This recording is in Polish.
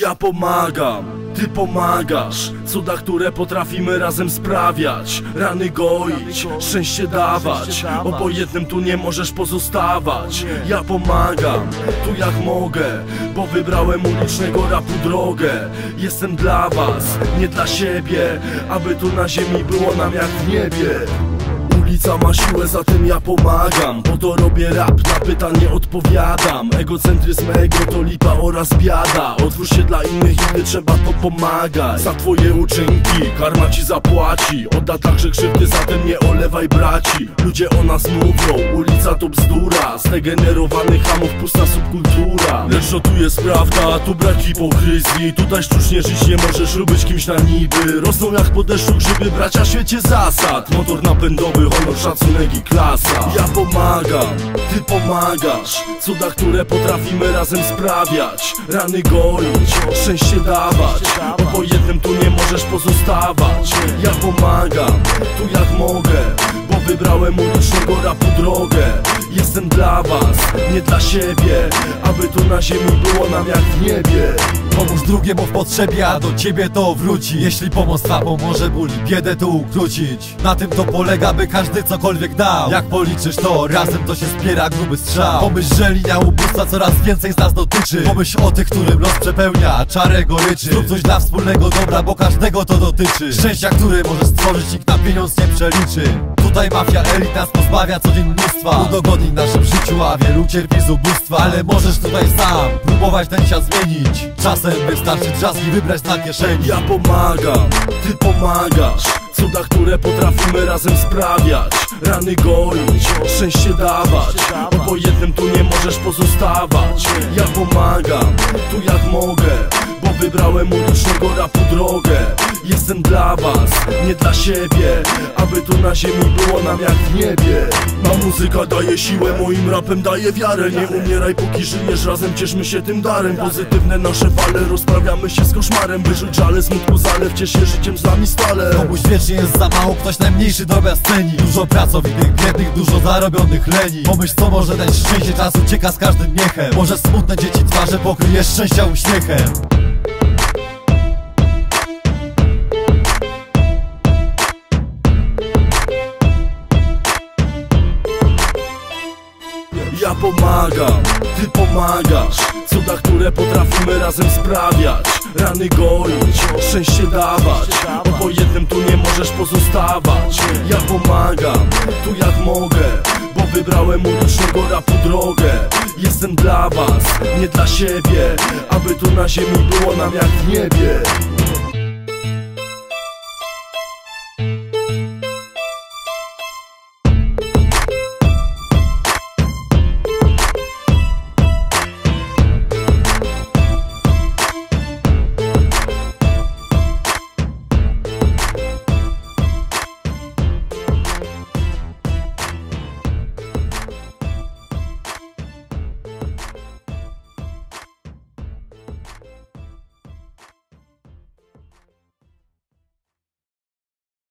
Ja pomagam, ty pomagasz. Cuda, które potrafimy razem sprawiać. Rany goić, szczęście dawać. Obojętnym tu nie możesz pozostawać. Ja pomagam, tu jak mogę Bo wybrałem ulicznego rapu drogę. Jestem dla was, nie dla siebie Aby tu na ziemi było nam jak w niebie Ulica ma siłę, zatem ja pomagam. Po to robię rap, na pytanie odpowiadam. Egocentryzm ego to lipa oraz biada. Otwórz się dla innych, gdy trzeba to pomagać. Za twoje uczynki, karma ci zapłaci. Odda także krzywdy, zatem nie olewaj braci. Ludzie o nas mówią, ulica to bzdura. Zdegenerowanych hamów, pusta subkultura. Lecz no tu jest prawda, tu brak hipokryzji. Tutaj sztucznie żyć nie możesz lubić kimś na niby. Rosną jak po deszczu grzyby, bracia świecie zasad. Motor napędowy, honor, szacunek i klasa. Ja pomagam, ty pomagasz. Cuda, które potrafimy razem sprawiać. Rany goić, szczęście dawać. Obojętnym tu nie możesz pozostawać. Ja pomagam, tu jak mogę Bo wybrałem ulicznego rapu drogę. Jestem dla was, nie dla siebie Aby tu na ziemi było nam jak w niebie Pomóż drugiemu w potrzebie, a do ciebie to wróci. Jeśli pomoc twa pomoże ból i biedę tu ukrócić. Na tym to polega, by każdy cokolwiek dał. Jak policzysz to, razem to się spiera gruby strzał. Pomyśl, że linia ubóstwa coraz więcej z nas dotyczy. Pomyśl o tych, którym los przepełnia, a czarę goryczy Zrób coś dla wspólnego dobra, bo każdego to dotyczy. Szczęścia, które możesz stworzyć, nikt na pieniądz nie przeliczy. Tutaj mafia elit nas pozbawia codziennictwa. Udogodnień w naszym życiu, a wielu cierpi z ubóstwa. Ale możesz tutaj sam próbować ten świat zmienić Czasem wystarczy trzaski wybrać na kieszeni Ja pomagam, ty pomagasz. Cuda, które potrafimy razem sprawiać. Rany goić, szczęście dawać. Obojętnym tu nie możesz pozostawać. Ja pomagam, tu jak mogę Bo wybrałem ulicznego rapu drogę. Jestem dla was, nie dla siebie Aby tu na ziemi było nam jak w niebie. Ma muzyka daje siłę, moim rapem daje wiarę. Nie umieraj póki żyjesz, razem cieszmy się tym darem. Pozytywne nasze fale, rozprawiamy się z koszmarem. Wyrzuć żale, smutku zalew, ciesz się życiem z nami stale. Komuś wiecznie jest za mało, ktoś najmniejszy drobiazg ceni Dużo pracowitych, biednych, dużo zarobionych leni. Pomyśl co może dać szczęście, czas ucieka z każdym miechem Może smutne dzieci twarze pokryjesz szczęścia uśmiechem pomagam, ty pomagasz. Cuda, które potrafimy razem sprawiać. Rany goić, szczęście dawać Obojętnym tu nie możesz pozostawać. Ja pomagam, tu jak mogę Bo wybrałem ulicznego rapu drogę. Jestem dla was, nie dla siebie Aby tu na ziemi było nam jak w niebie